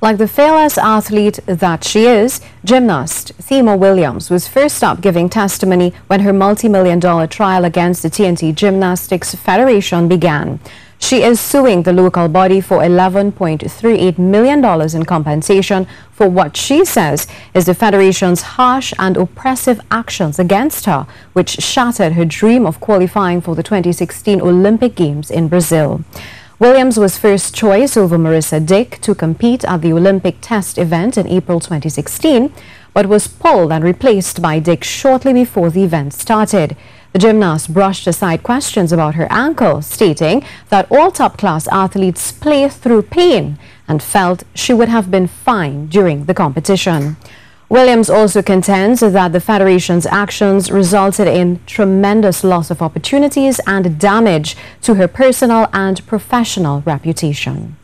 Like the fearless athlete that she is, gymnast Thema Williams was first up giving testimony when her multi-million dollar trial against the TNT Gymnastics Federation began. She is suing the local body for $11.38 million in compensation for what she says is the Federation's harsh and oppressive actions against her, which shattered her dream of qualifying for the 2016 Olympic Games in Brazil. Williams was first choice over Marisa Dick to compete at the Olympic test event in April 2016, but was pulled and replaced by Dick shortly before the event started. The gymnast brushed aside questions about her ankle, stating that all top-class athletes play through pain and felt she would have been fine during the competition. Williams also contends that the Federation's actions resulted in tremendous loss of opportunities and damage to her personal and professional reputation.